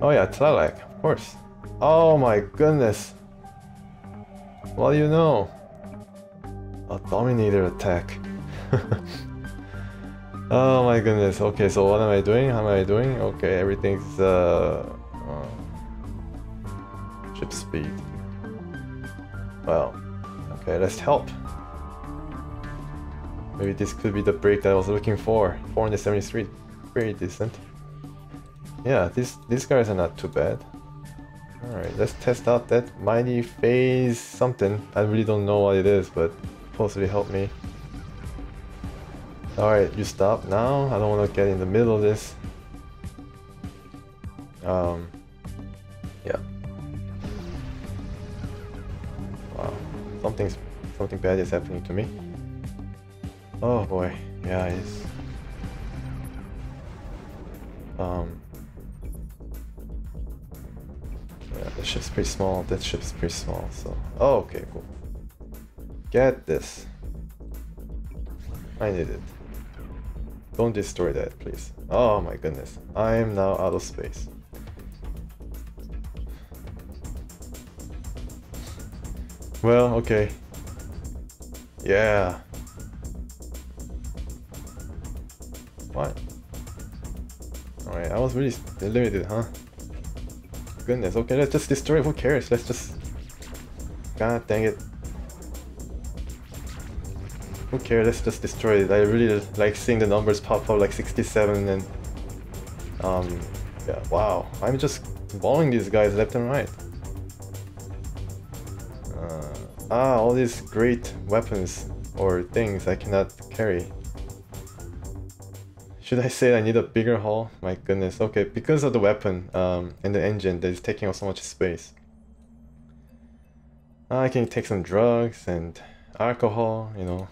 Oh yeah, Tlalak, of course. Oh my goodness. Do you know? A Dominator attack. oh my goodness. Okay, so what am I doing? How am I doing? Okay, everything's uh, uh ship speed. Well, okay, let's help. Maybe this could be the break that I was looking for. 473, very decent. Yeah, these these guys are not too bad. Alright, let's test out that mighty phase something. I really don't know what it is, but possibly help me. Alright, you stop now. I don't want to get in the middle of this. Um, yeah. Wow, something's something bad is happening to me. Oh boy, yeah, it's um yeah, the ship's pretty small. That ship's pretty small, so oh okay, cool. Get this. I need it. Don't destroy that, please. Oh my goodness. I am now out of space. Well, okay. Yeah. What? Alright, I was really limited, huh? Goodness, okay, let's just destroy it, who cares? Let's just... God dang it. Who cares, let's just destroy it. I really like seeing the numbers pop up like 67 and... Um, yeah, wow. I'm just balling these guys left and right. Uh, ah, all these great weapons or things I cannot carry. Should I say I need a bigger hull? My goodness. Okay, because of the weapon um, and the engine that is taking up so much space. I can take some drugs and alcohol, you know.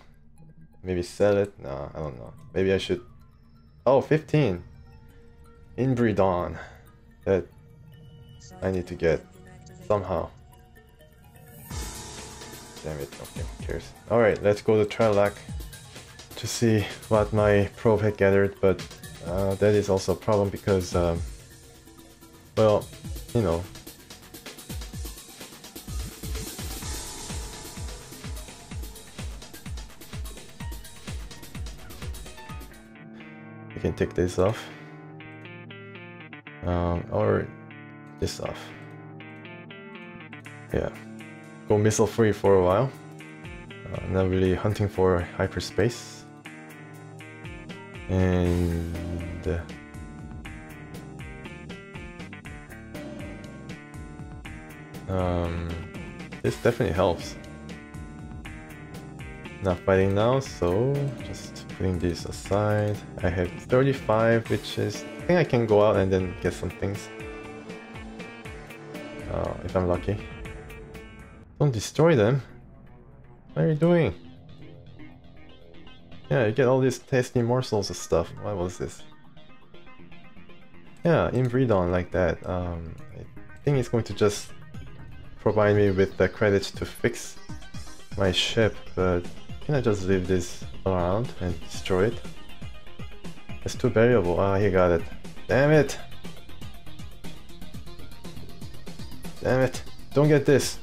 Maybe sell it. No, I don't know. Maybe I should... Oh, 15! Inbredon. That I need to get somehow. Damn it. Okay, who cares? Alright, let's go to Tlalak to see what my probe had gathered, but uh, that is also a problem because, um, well, you know, you can take this off, um, or this off. Yeah, go missile free for a while. Uh, not really hunting for hyperspace and uh, um, this definitely helps. Not fighting now, so just putting this aside. I have 35, which is I think I can go out and then get some things. Uh, if I'm lucky. Don't destroy them. What are you doing? Yeah, you get all these tasty morsels of stuff. What was this? Yeah, Inbredon like that. Um, I think it's going to just provide me with the credits to fix my ship, but can I just leave this around and destroy it? It's too variable. Ah, he got it. Damn it! Damn it! Don't get this!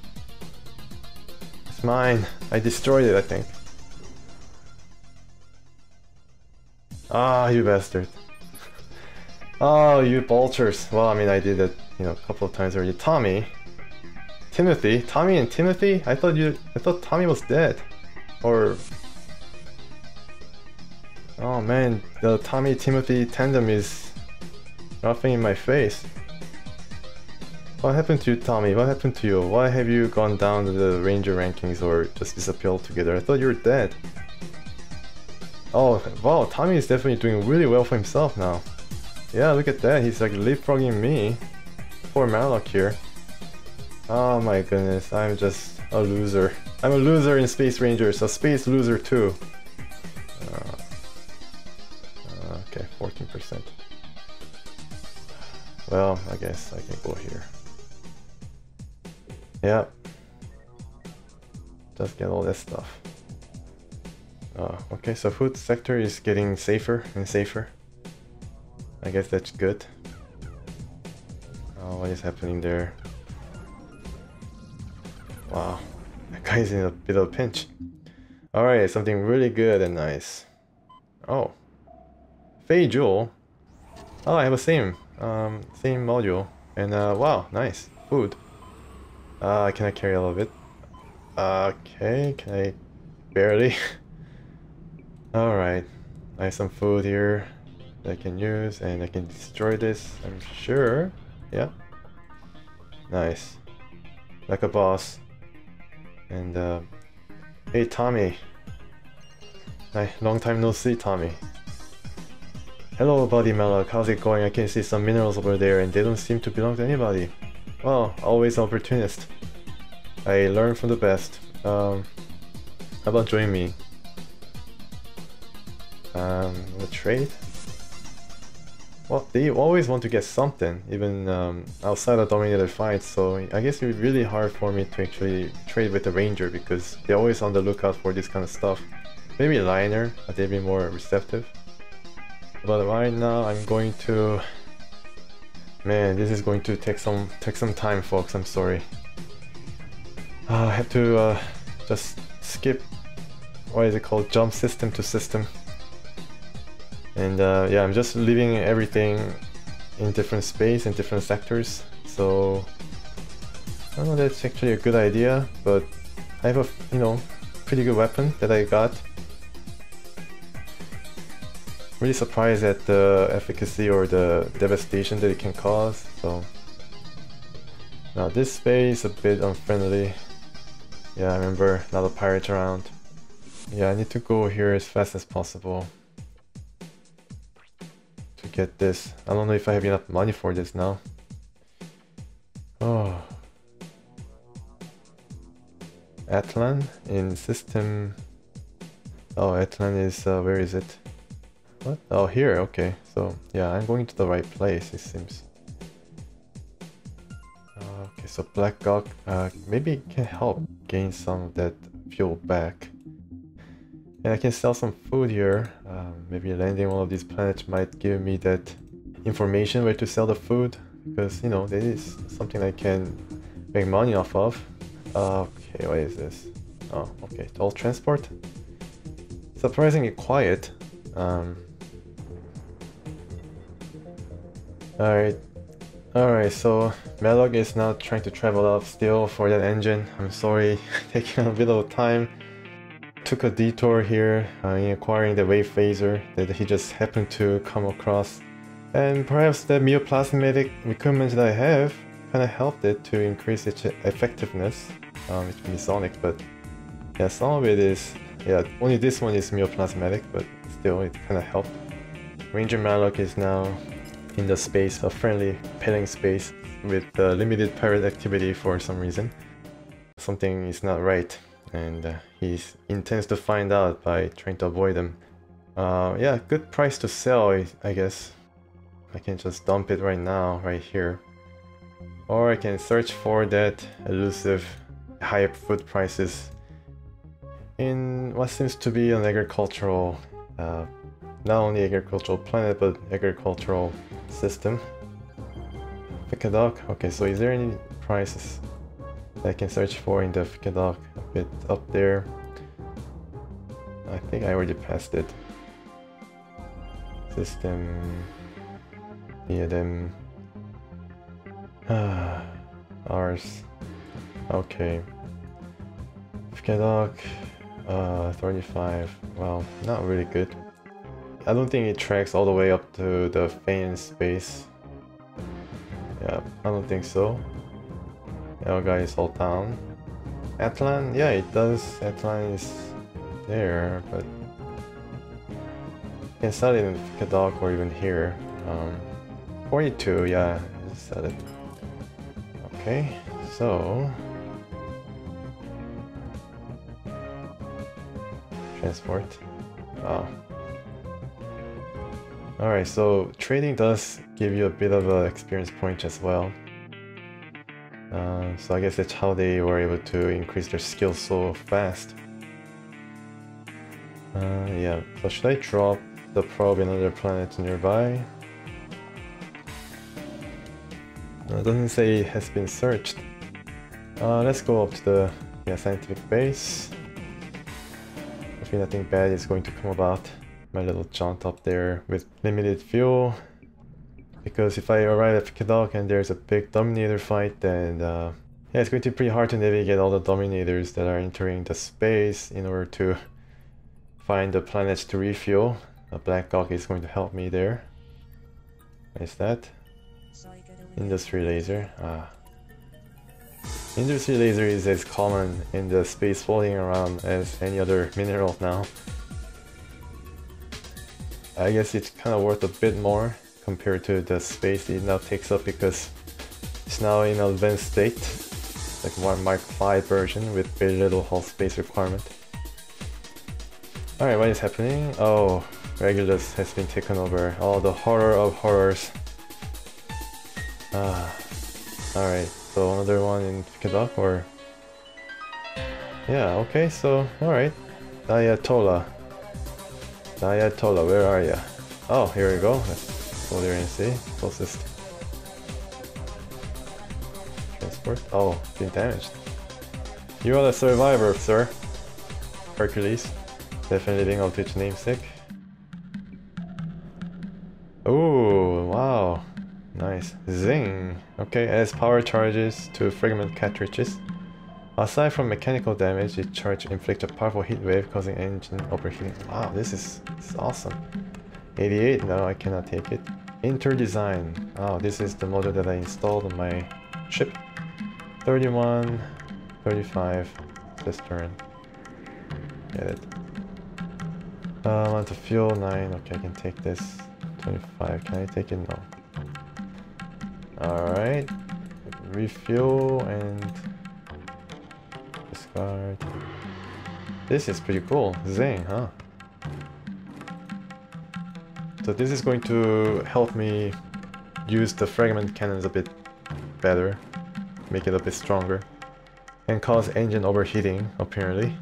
It's mine! I destroyed it, I think. Ah, you bastard. oh, you vultures. Well, I mean, I did it, you know, a couple of times already. Tommy. Timothy. Tommy and Timothy? I thought you, I thought Tommy was dead. Or... Oh man, the Tommy-Timothy tandem is nothing in my face. What happened to you, Tommy? What happened to you? Why have you gone down to the ranger rankings or just disappeared altogether? I thought you were dead. Oh, wow, Tommy is definitely doing really well for himself now. Yeah, look at that, he's like leapfrogging me. Poor Maloch here. Oh my goodness, I'm just a loser. I'm a loser in Space Rangers, a space loser too. Uh, okay, 14%. Well, I guess I can go here. Yep. Just get all this stuff. Uh, okay, so food sector is getting safer and safer. I guess that's good. Oh, what is happening there? Wow, that guy's in a bit of a pinch. Alright, something really good and nice. Oh. Fei Jewel. Oh, I have a same, um, same module. And uh, wow, nice. Food. Uh, can I carry all of it? Okay, can I... Barely. Alright. I have some food here that I can use and I can destroy this, I'm sure. Yeah. Nice. Like a boss. And uh, hey Tommy. Hi, long time no see Tommy. Hello buddy Maloch, how's it going? I can see some minerals over there and they don't seem to belong to anybody. Well, always opportunist. I learn from the best. Um, how about joining me? Um, a trade? Well, they always want to get something, even um, outside of dominated fights, so I guess it would be really hard for me to actually trade with the ranger because they're always on the lookout for this kind of stuff. Maybe liner, they'd be more receptive. But right now I'm going to... Man, this is going to take some take some time folks, I'm sorry. Uh, I have to uh, just skip, what is it called, jump system to system. And uh, yeah, I'm just leaving everything in different space and different sectors. So I don't know that's actually a good idea, but I have a you know pretty good weapon that I got. Really surprised at the efficacy or the devastation that it can cause. So now this space is a bit unfriendly. Yeah, I remember a lot of pirates around. Yeah, I need to go here as fast as possible get this. I don't know if I have enough money for this now. Oh. Atlan in system... Oh, Atlan is... Uh, where is it? What? Oh, here, okay. So, yeah, I'm going to the right place, it seems. Okay, so Black Gawk uh, maybe can help gain some of that fuel back. And I can sell some food here. Um, maybe landing one of these planets might give me that information where to sell the food. Because, you know, that is something I can make money off of. Okay, what is this? Oh, okay, all transport. Surprisingly quiet. Um, Alright, Alright, so Maloch is now trying to travel up still for that engine. I'm sorry, taking a bit of time took a detour here uh, in acquiring the wave phaser that he just happened to come across. And perhaps the myoplasmatic equipment that I have kind of helped it to increase its effectiveness, um, it's Masonic, but yeah, some of it is, yeah, only this one is myoplasmatic, but still it kind of helped. Ranger Maloch is now in the space, a friendly petting space with uh, limited pirate activity for some reason. Something is not right and uh, he intends to find out by trying to avoid them. Uh, yeah, good price to sell, I guess. I can just dump it right now, right here. Or I can search for that elusive higher food prices in what seems to be an agricultural, uh, not only agricultural planet, but agricultural system. Phkedock. okay, so is there any prices I can search for in the Phkedock? bit up there. I think I already passed it. System... Yeah, them... Ah, Ours. Okay. Phkedock, uh, 35. Well, not really good. I don't think it tracks all the way up to the Faeyan space. Yeah, I don't think so. Guy is all down. Atlan, yeah, it does. Atlan is there, but you can sell it in Kadok or even here. Um, 42, yeah, I it. Okay, so transport. Oh. Alright, so trading does give you a bit of an experience point as well. Uh, so I guess that's how they were able to increase their skills so fast. Uh, yeah, so should I drop the probe in other planets nearby? Uh, doesn't say it has been searched. Uh, let's go up to the yeah, scientific base. Hopefully nothing bad is going to come about. My little jaunt up there with limited fuel. Because if I arrive at Kadok and there's a big Dominator fight, then uh, yeah, it's going to be pretty hard to navigate all the Dominators that are entering the space in order to find the planets to refuel. A Black Gawk is going to help me there. Is that? Industry laser. Ah. Industry laser is as common in the space floating around as any other mineral now. I guess it's kind of worth a bit more compared to the space it now takes up because it's now in advanced state, like one Mark 5 version with very little hull space requirement. Alright, what is happening? Oh, Regulus has been taken over. Oh, the horror of horrors. Ah, alright, so another one in Kadok or... Yeah, okay, so, alright. Ayatollah. Ayatollah, where are ya? Oh, here we go. See. Closest. Transport. Oh, been damaged. You are the survivor, sir. Hercules. Definitely being to its namesake. Oh, wow. Nice. Zing! Okay, adds power charges to fragment cartridges. Aside from mechanical damage, each charge inflicts a powerful heat wave causing engine overheating. Wow, this is, this is awesome. 88, no, I cannot take it. Interdesign. Oh, this is the model that I installed on my ship. 31, 35, cistern. Get it. Uh, amount of fuel, 9, okay, I can take this. 25, can I take it? No. Alright. Refuel and discard. This is pretty cool. Zing, huh? So this is going to help me use the fragment cannons a bit better. Make it a bit stronger. And cause engine overheating, apparently.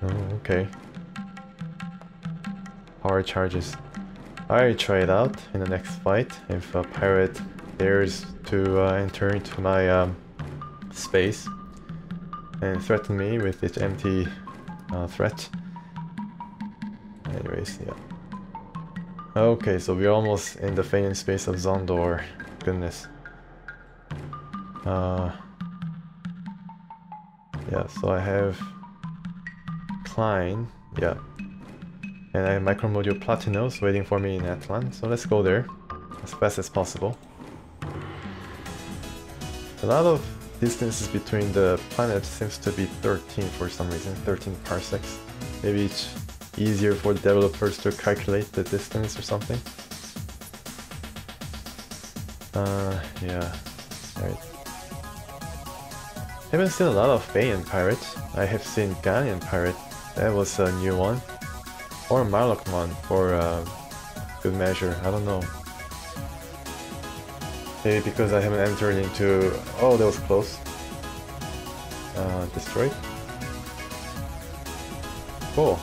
Oh, okay. Power charges. I'll try it out in the next fight if a pirate dares to uh, enter into my um, space and threaten me with its empty uh, threat. Anyways, yeah. Okay, so we're almost in the Faeyan space of Zondor. Goodness. Uh, yeah, so I have Klein, yeah, and I have Micromodule Platinos waiting for me in Atlan, so let's go there as fast as possible. A lot of distances between the planets seems to be 13 for some reason, 13 parsecs. Maybe it's easier for developers to calculate the distance or something. Uh, yeah, right. Haven't seen a lot of Faeyan pirates. I have seen Ghanaian pirate, that was a new one. Or Marlockman for uh, good measure, I don't know. Maybe because I haven't entered into... Oh, that was close. Uh, destroyed? Cool.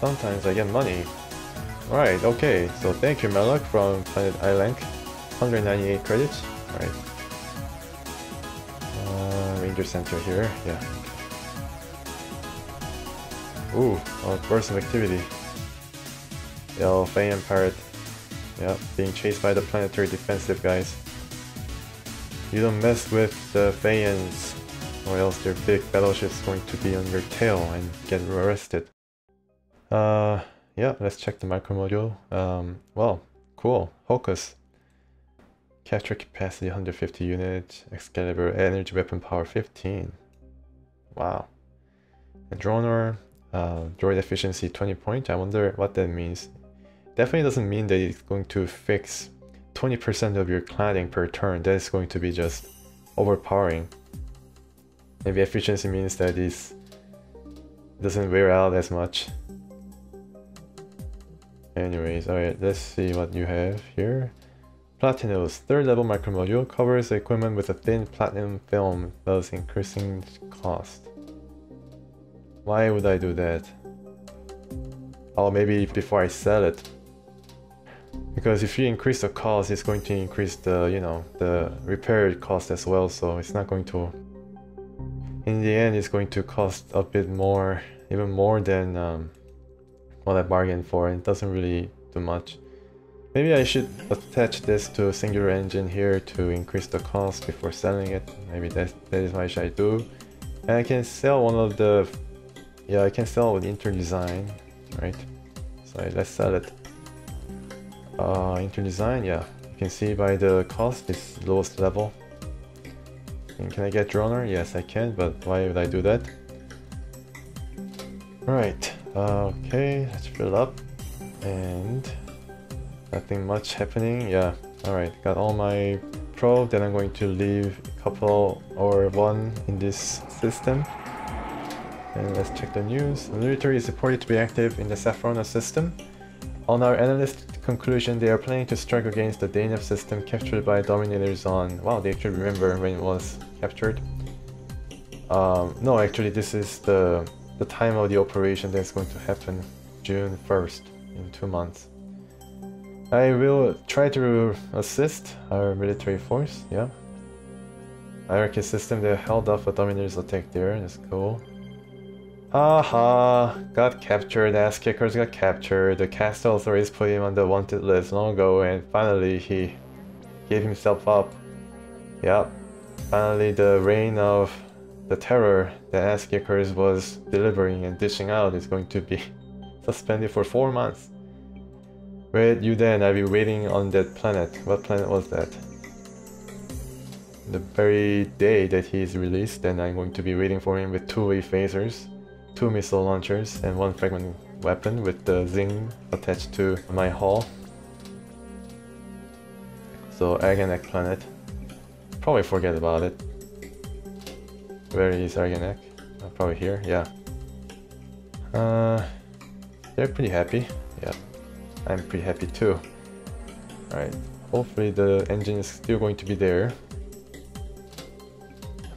Sometimes I get money. Alright, okay, so thank you Marlock from Planet Islank. 198 credits. Alright. Uh, Ranger Center here, yeah. Ooh, oh, burst of activity. Yo, Faeyan Pirate. Yeah, being chased by the planetary defensive guys. You don't mess with the Faeyans, or else their big battleship's going to be on your tail and get arrested. Uh, yeah, let's check the micro module. Um, well, cool. Hocus. Capture capacity 150 units. Excalibur energy weapon power 15. Wow. A droner, uh, droid efficiency 20 point. I wonder what that means. Definitely doesn't mean that it's going to fix 20% of your cladding per turn. That is going to be just overpowering. Maybe efficiency means that it doesn't wear out as much. Anyways, alright, let's see what you have here. Platinos, third level micro module, covers equipment with a thin platinum film, thus increasing cost. Why would I do that? Oh, maybe before I sell it. because if you increase the cost it's going to increase the you know the repair cost as well so it's not going to in the end it's going to cost a bit more even more than um, what I bargained for it doesn't really do much. Maybe I should attach this to a singular engine here to increase the cost before selling it. Maybe that, that is what I should do. And I can sell one of the yeah I can sell with interdesign right? So let's sell it. Uh, interdesign yeah. You can see by the cost it's lowest level. And can I get droner yes I can but why would I do that? Right okay let's fill up and nothing much happening yeah alright got all my probe then I'm going to leave a couple or one in this system and let's check the news. The military is reported to be active in the Safrona system. On our analyst conclusion, they are planning to strike against the DNF system captured by Dominators on... Wow, they actually remember when it was captured. Um, no, actually this is the, the time of the operation that's going to happen June 1st, in two months. I will try to assist our military force, yeah. Hierarchy system, they held off a Dominator's attack there, that's cool. Aha, got captured, ass kickers got captured, the castle authorities put him on the wanted list long ago and finally he gave himself up. Yep, finally the reign of the terror that ass was delivering and dishing out is going to be suspended for 4 months. Wait, you then, I'll be waiting on that planet. What planet was that? The very day that he is released, then I'm going to be waiting for him with two-way phasers two missile launchers and one fragment weapon with the Zing attached to my hull. So Erganek planet. Probably forget about it. Where is Erganek? Uh, probably here, yeah. Uh, they're pretty happy. Yeah, I'm pretty happy too. Alright, hopefully the engine is still going to be there.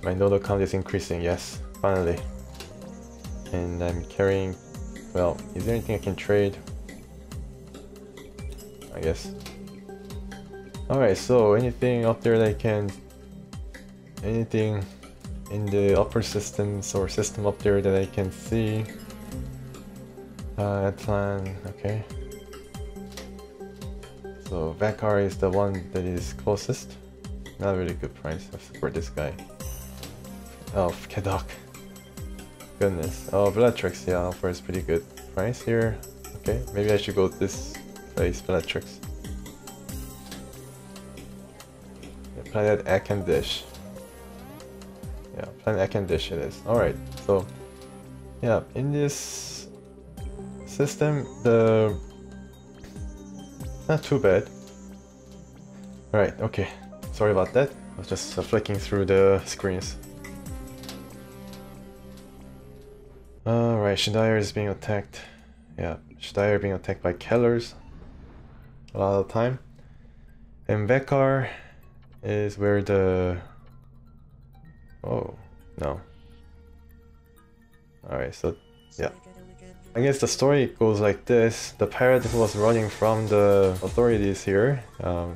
My nodal count is increasing, yes, finally and I'm carrying well is there anything I can trade I guess alright so anything up there that I can anything in the upper systems or system up there that I can see uh, plan okay so Vakar is the one that is closest not really good price for this guy oh Kedok goodness. Oh, Bellatrix, yeah, offers pretty good price here. Okay, maybe I should go this place, Bellatrix. Yeah, planet. Yeah, planet Akendish it is. Alright, so yeah, in this system, the not too bad. Alright, okay. Sorry about that. I was just uh, flicking through the screens. Alright, Shadire is being attacked. Yeah, Shadire being attacked by Kellers a lot of the time. And Vekar is where the... Oh, no. Alright, so, yeah. I guess the story goes like this. The pirate who was running from the authorities here. Um,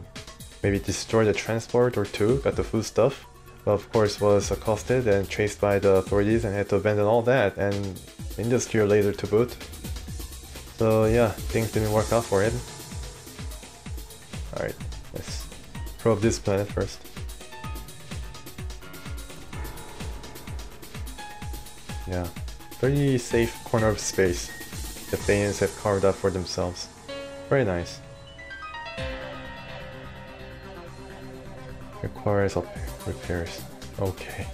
maybe destroyed a transport or two, got the food stuff of course was accosted and chased by the authorities and had to abandon all that and industrial later to boot. So yeah, things didn't work out for him. Alright, let's probe this planet first. Yeah, pretty safe corner of space the Faeyans have carved out for themselves. Very nice. Requires repairs. Okay.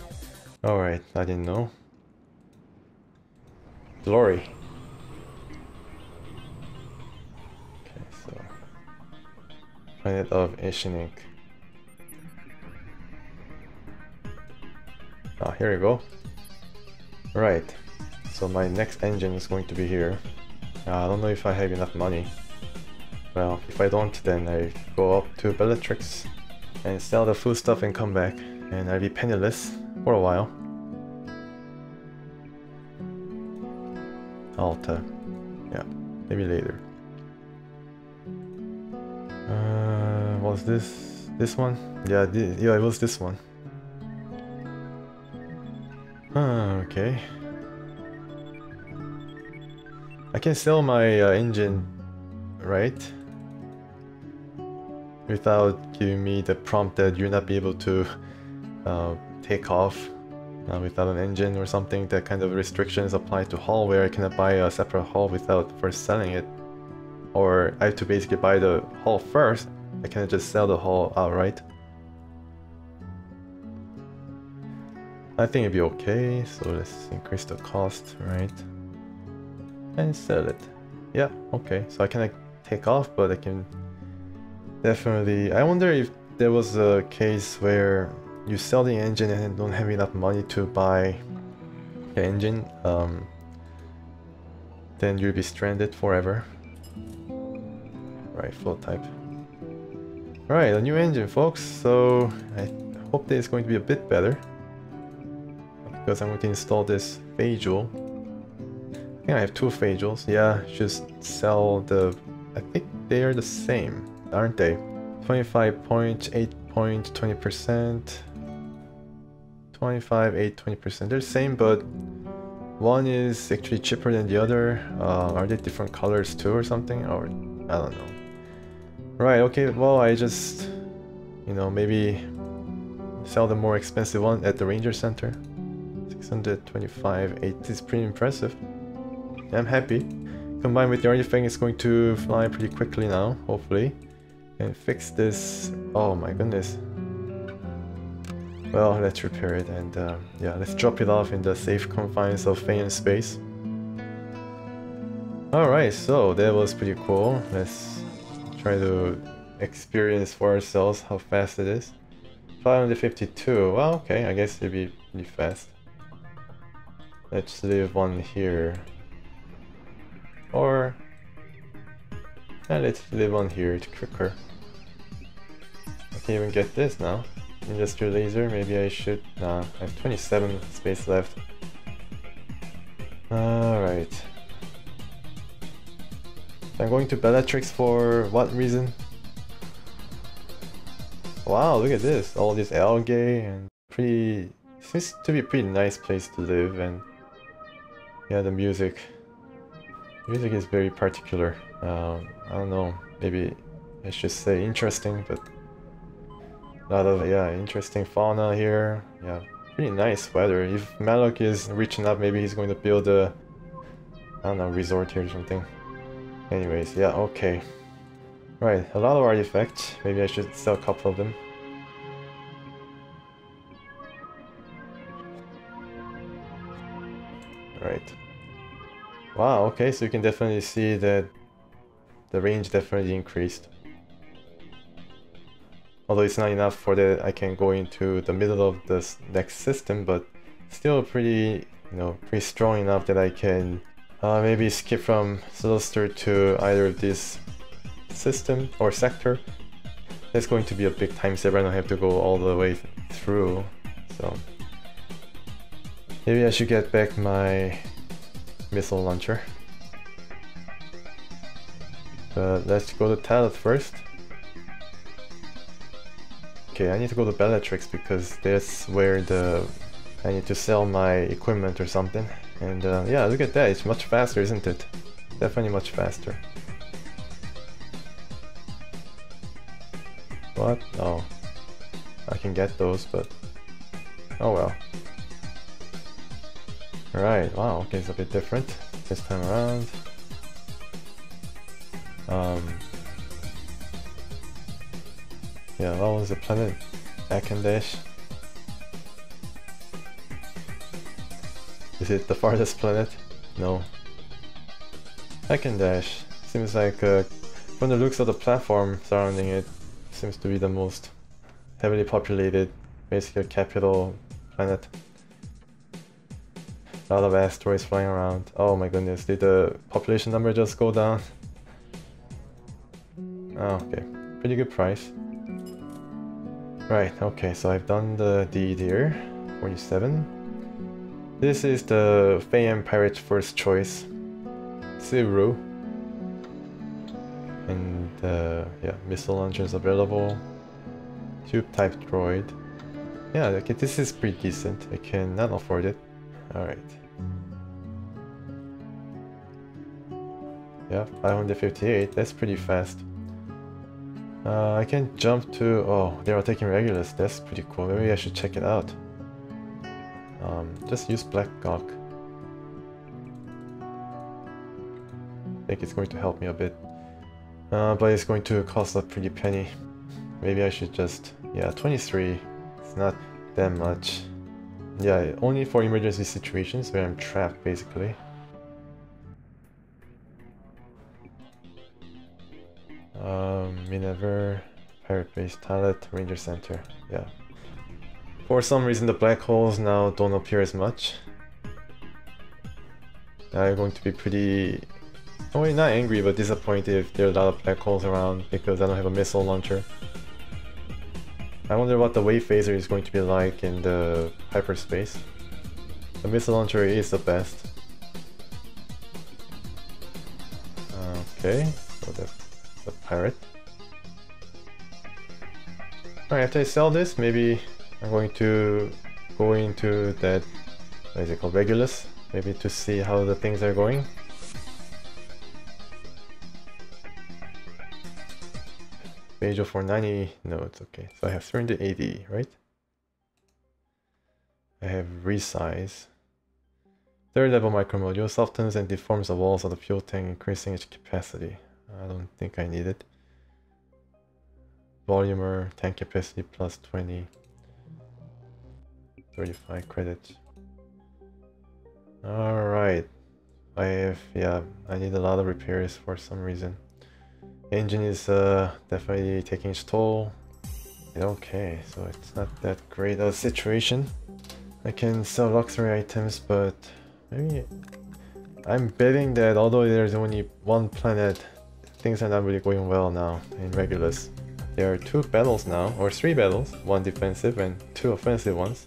Alright, I didn't know. Glory. Okay, so... Planet of Ishinik. Ah, here we go. Right. So my next engine is going to be here. Uh, I don't know if I have enough money. Well, if I don't, then I go up to Bellatrix and sell the food stuff and come back and I'll be penniless for a while. Alta. Yeah, maybe later. Uh, was this this one? Yeah, yeah, it was this one. Okay. I can sell my uh, engine, right? Without giving me the prompt that you're not be able to uh, take off uh, without an engine or something. That kind of restrictions apply to hull where I cannot buy a separate hull without first selling it. Or I have to basically buy the hull first. I cannot just sell the hull outright. I think it'd be okay, so let's increase the cost, right? And sell it. Yeah, okay, so I can like, take off, but I can definitely... I wonder if there was a case where you sell the engine and don't have enough money to buy the engine, um, then you'll be stranded forever. Right, full type. Alright, a new engine folks, so I hope that it's going to be a bit better because I'm going to install this Feijool. I think I have two Feijools. Yeah, just sell the... I think they are the same, aren't they? 25.8.20%. 25, 8, 20%. They're the same, but one is actually cheaper than the other. Uh, are they different colors too or something? Or I don't know. Right, okay, well I just, you know, maybe sell the more expensive one at the Ranger Center. 625, 8 is pretty impressive. I'm happy. Combined with the artifact, it's going to fly pretty quickly now, hopefully. And fix this. Oh my goodness. Well, let's repair it and uh, yeah, let's drop it off in the safe confines of Faeyan space. Alright, so that was pretty cool. Let's try to experience for ourselves how fast it is. 552, well okay, I guess it'll be pretty fast. Let's leave one here. Or... Yeah, let's leave one here, it's quicker. I can even get this now. Industrial laser, maybe I should... Nah, I have 27 space left. Alright. I'm going to Bellatrix for what reason? Wow, look at this. All these algae and pretty... Seems to be a pretty nice place to live and yeah, the music. Music is very particular. Um, I don't know, maybe I should say interesting, but a lot of, yeah, interesting fauna here. Yeah, pretty nice weather. If Maloch is reaching up, maybe he's going to build a, I don't know, resort here or something. Anyways, yeah, okay. Right, a lot of artifacts. Maybe I should sell a couple of them. Right. Wow, okay, so you can definitely see that the range definitely increased. Although it's not enough for that I can go into the middle of this next system, but still pretty, you know, pretty strong enough that I can uh, maybe skip from Silister to either of this system or sector. That's going to be a big time saver and I have to go all the way through, so... Maybe I should get back my missile launcher. But let's go to Tallot first. Okay, I need to go to Bellatrix because that's where the I need to sell my equipment or something. And uh, yeah, look at that, it's much faster, isn't it? Definitely much faster. What? Oh. I can get those, but... Oh well. Right, wow, okay, it's a bit different this time around. Um, yeah, that was the planet? Akandesh. Is it the farthest planet? No. Akandesh seems like, uh, from the looks of the platform surrounding it, seems to be the most heavily populated, basically a capital planet. A lot of asteroids flying around. Oh my goodness, did the population number just go down? Oh, okay. Pretty good price. Right, okay, so I've done the deed here. 47. This is the Faeyan Pirate's first choice. Siru. And uh, yeah, missile launchers available. Tube type droid. Yeah, okay, this is pretty decent. I cannot afford it. Alright. Yeah, 558, that's pretty fast. Uh, I can jump to... Oh, they are taking regulars, that's pretty cool. Maybe I should check it out. Um, just use Black Gawk. I think it's going to help me a bit. Uh, but it's going to cost a pretty penny. Maybe I should just... Yeah, 23. It's not that much. Yeah, only for emergency situations where I'm trapped, basically. Um, Minever, Pirate Base, Tallot, Ranger Center. Yeah. For some reason the black holes now don't appear as much. I'm going to be pretty... Oh not angry, but disappointed if there are a lot of black holes around because I don't have a missile launcher. I wonder what the wave phaser is going to be like in the hyperspace. The missile launcher is the best. Okay, so that's the pirate. Alright, after I sell this, maybe I'm going to go into that, what is it called, Regulus? Maybe to see how the things are going. Page for 90 nodes, okay. So I have 380, right? I have resize. Third level micromodule softens and deforms the walls of the fuel tank, increasing its capacity. I don't think I need it. Volumer, tank capacity plus 20. 35 credits. Alright. I have, yeah, I need a lot of repairs for some reason. Engine is uh, definitely taking its toll. Okay, so it's not that great a situation. I can sell luxury items, but maybe... I'm betting that although there's only one planet, things are not really going well now in Regulus. There are two battles now, or three battles, one defensive and two offensive ones.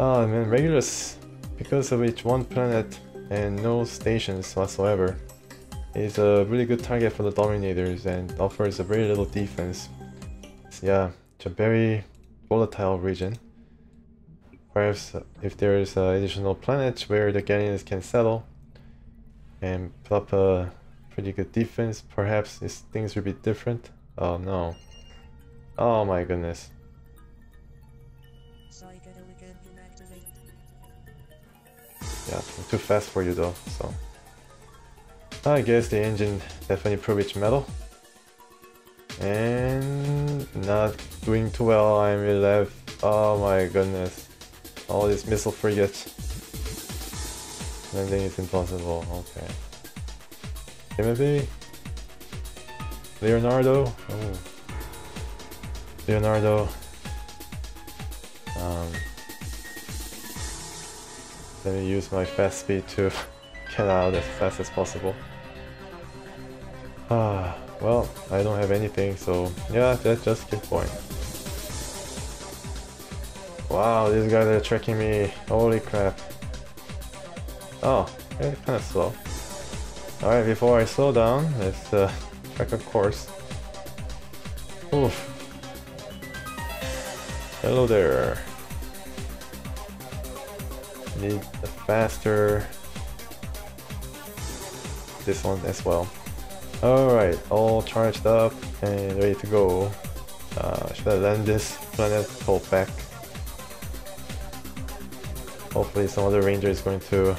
Ah man, Regulus, because of its one planet and no stations whatsoever, is a really good target for the Dominators and offers a very little defense. So yeah, it's a very volatile region. Perhaps if there's uh, additional planets where the Galleons can settle and put up a pretty good defense, perhaps things would be different. Oh no. Oh my goodness. Yeah, I'm too fast for you though, so... I guess the engine definitely proved its mettle. And not doing too well, I'm 11. Oh my goodness. All these missile frigates. Landing is impossible, okay. Timothy? Leonardo? Oh. Leonardo. Um, let me use my fast speed to get out as fast as possible. Ah, well, I don't have anything, so yeah, let's just keep going. Wow, these guys are tracking me. Holy crap. Oh, they're kind of slow. Alright, before I slow down, let's uh, track a course. Oof. Hello there. Need a faster... This one as well. Alright, all charged up and ready to go. Uh, should I land this planet called back? Hopefully some other ranger is going to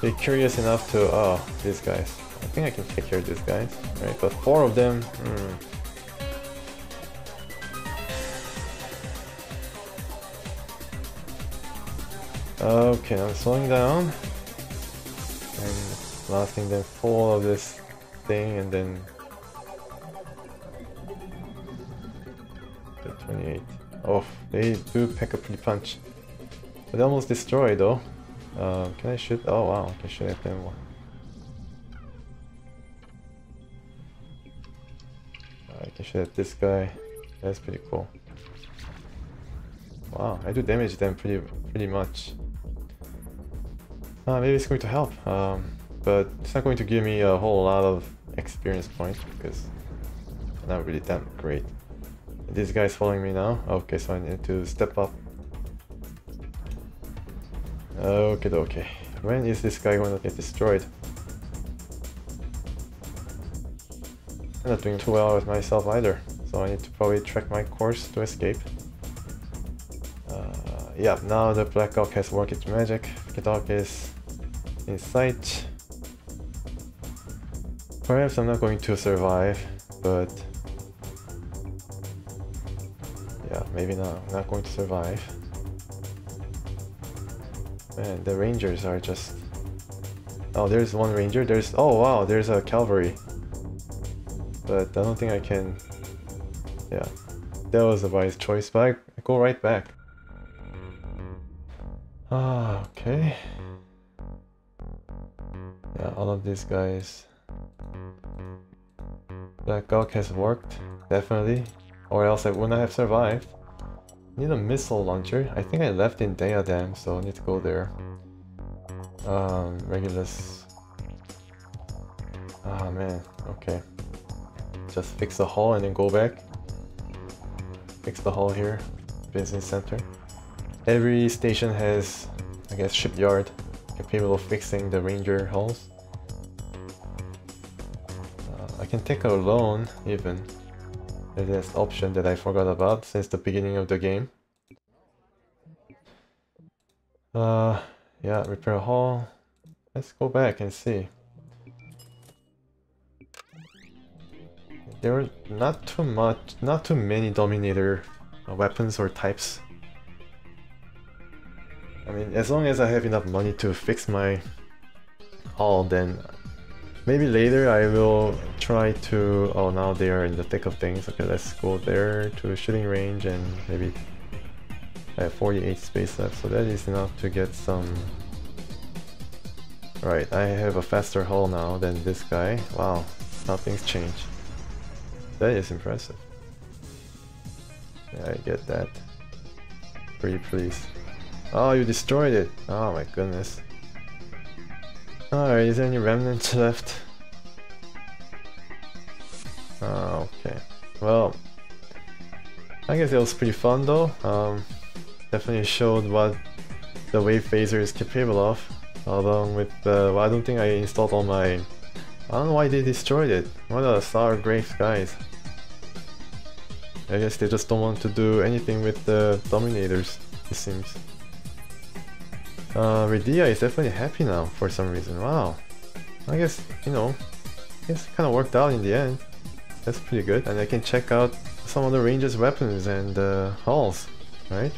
be curious enough to... Oh, these guys. I think I can take care of these guys. Right, but four of them... Hmm. Okay, I'm slowing down. Blasting them full of this thing and then the 28 oh they do pack a pretty punch. But they almost destroy though. Uh, can I shoot? Oh wow. I can shoot at them. One I can shoot at this guy. That's pretty cool. Wow I do damage them pretty pretty much. Uh, maybe it's going to help. Um, but it's not going to give me a whole lot of experience points because I'm not really that great. This guy's following me now. Okay, so I need to step up. Okay, okay. When is this guy going to get destroyed? I'm not doing too well with myself either, so I need to probably track my course to escape. Uh, yeah, now the Black Hawk has worked its magic. The Dog is in sight. Perhaps I'm not going to survive, but yeah, maybe not. I'm not going to survive. Man, the rangers are just... Oh, there's one ranger. There's... Oh, wow, there's a cavalry. But I don't think I can... Yeah, that was a wise choice, but I go right back. Ah, okay. Yeah, all of these guys Black Hawk has worked, definitely. Or else I wouldn't have survived. Need a missile launcher. I think I left in Diadem, so I need to go there. Um, Regulus. Ah man, okay. Just fix the hull and then go back. Fix the hull here. Business center. Every station has, I guess, shipyard capable of fixing the Ranger hulls. Can take a loan even. There's option that I forgot about since the beginning of the game. Uh, yeah, repair hull. Let's go back and see. There are not too much, not too many Dominator uh, weapons or types. I mean, as long as I have enough money to fix my hull, then Maybe later I will try to... Oh, now they are in the thick of things. Okay, let's go there to shooting range and maybe... I have 48 space left, so that is enough to get some... Right, I have a faster hull now than this guy. Wow, nothing's changed. That is impressive. Yeah, I get that. Pretty please. Oh, you destroyed it! Oh my goodness. Alright, is there any remnants left? Uh, okay. Well, I guess it was pretty fun though. Um, definitely showed what the wave phaser is capable of. Along with, uh, well, I don't think I installed all my... I don't know why they destroyed it. What a sour grapes guys. I guess they just don't want to do anything with the Dominators, it seems. Uh, Rydia is definitely happy now for some reason. Wow. I guess, you know, it's kind of worked out in the end. That's pretty good. And I can check out some of the ranger's weapons and uh, hulls, right?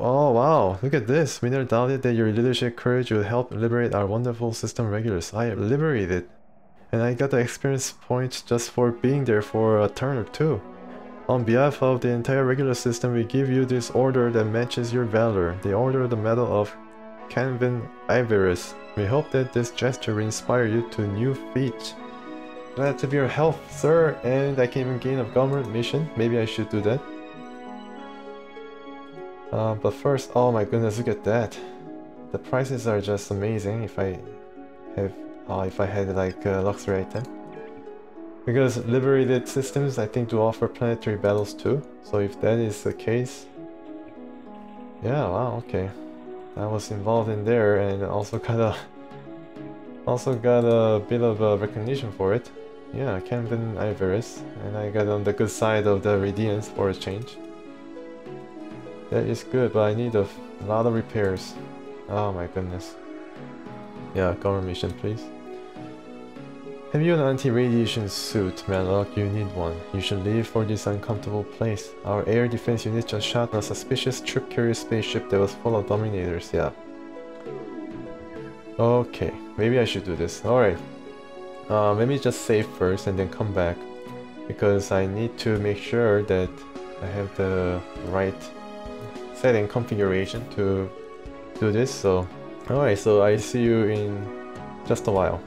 Oh wow, look at this. We never doubted that your leadership courage would help liberate our wonderful system Regulus. I liberated. And I got the experience points just for being there for a turn or two. On behalf of the entire Regulus system, we give you this order that matches your valor, the Order of the Medal of Canvin Ivarus. We hope that this gesture will inspire you to new feats. Glad to be your help, sir, and I can even gain a government mission. Maybe I should do that. Uh, but first, oh my goodness, look at that. The prices are just amazing if I have, uh, if I had like a luxury item. Because liberated systems I think do offer planetary battles too, so if that is the case... Yeah, wow, okay. I was involved in there and also got a... Also got a bit of a recognition for it. Yeah, Camden Ivaris. and I got on the good side of the Redeans for a change. That is good, but I need a lot of repairs. Oh my goodness. Yeah, government mission please. Have you an anti-radiation suit, Maloch? You need one. You should leave for this uncomfortable place. Our air defense unit just shot a suspicious troop carrier spaceship that was full of dominators, yeah. Okay, maybe I should do this. Alright. Uh, let me just save first and then come back. Because I need to make sure that I have the right setting configuration to do this, so... Alright, so I see you in just a while.